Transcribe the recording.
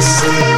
see.